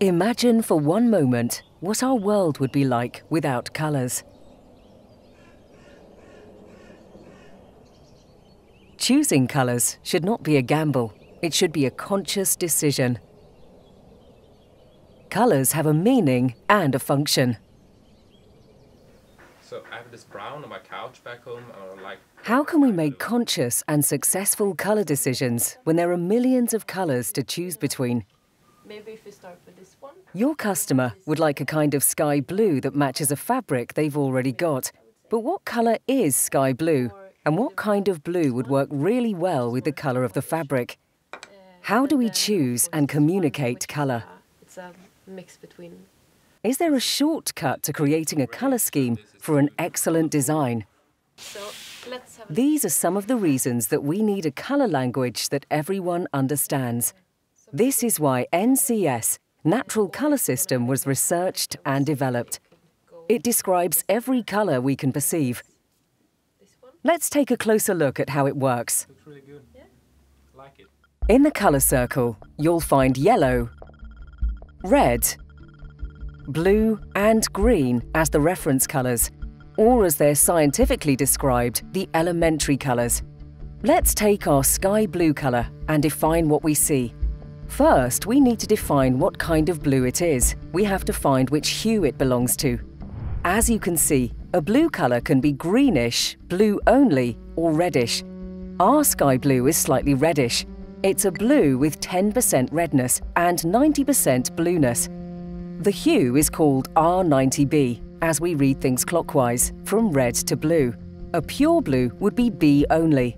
Imagine for one moment what our world would be like without colours. Choosing colours should not be a gamble, it should be a conscious decision. Colours have a meaning and a function. So I have this brown on my couch back home, or like. How can we make conscious and successful colour decisions when there are millions of colours to choose between? Maybe if we start with this one. Your customer would like a kind of sky blue that matches a fabric they've already got. But what colour is sky blue? And what kind of blue would work really well with the colour of the fabric? Uh, How do we uh, choose and communicate colour? It's um, a mix between. Is there a shortcut to creating a colour scheme for an excellent design? So. These are some of the reasons that we need a colour language that everyone understands. This is why NCS, Natural Colour System, was researched and developed. It describes every colour we can perceive. Let's take a closer look at how it works. Really. Yeah. Like it. In the colour circle, you'll find yellow, red, blue and green as the reference colours, or as they're scientifically described, the elementary colours. Let's take our sky blue colour and define what we see. First, we need to define what kind of blue it is. We have to find which hue it belongs to. As you can see, a blue colour can be greenish, blue only, or reddish. Our sky blue is slightly reddish. It's a blue with 10% redness and 90% blueness. The hue is called R90B, as we read things clockwise, from red to blue. A pure blue would be B only.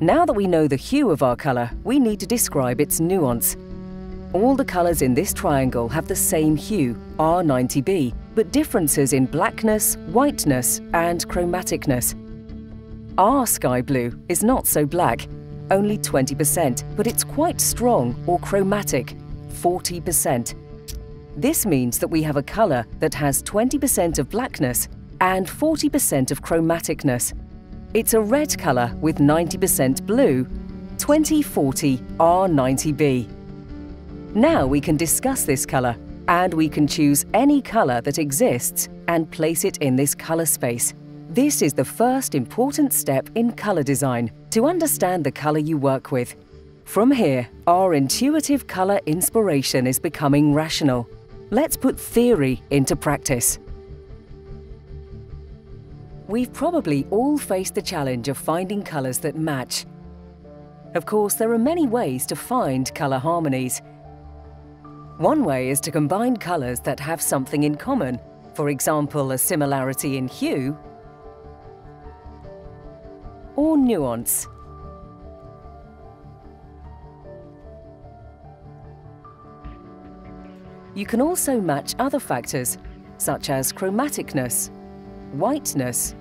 Now that we know the hue of our colour, we need to describe its nuance. All the colours in this triangle have the same hue, R90B, but differences in blackness, whiteness and chromaticness. Our sky blue is not so black, only 20%, but it's quite strong or chromatic, 40%. This means that we have a colour that has 20% of blackness and 40% of chromaticness. It's a red colour with 90% blue, 2040 R90B. Now we can discuss this colour, and we can choose any colour that exists and place it in this colour space. This is the first important step in colour design, to understand the colour you work with. From here, our intuitive colour inspiration is becoming rational. Let's put theory into practice. We've probably all faced the challenge of finding colours that match. Of course, there are many ways to find colour harmonies. One way is to combine colours that have something in common, for example, a similarity in hue or nuance. You can also match other factors, such as chromaticness, whiteness,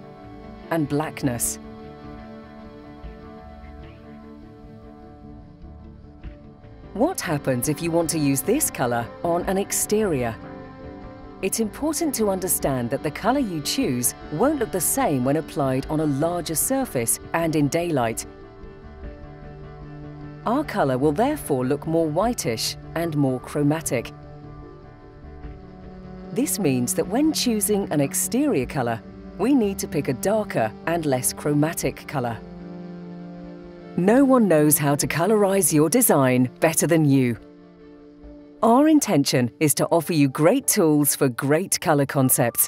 and blackness. What happens if you want to use this colour on an exterior? It's important to understand that the colour you choose won't look the same when applied on a larger surface and in daylight. Our colour will therefore look more whitish and more chromatic. This means that when choosing an exterior colour, we need to pick a darker and less chromatic colour. No one knows how to colorise your design better than you. Our intention is to offer you great tools for great colour concepts.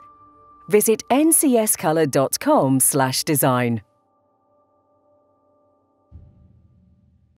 Visit ncscolour.com/design.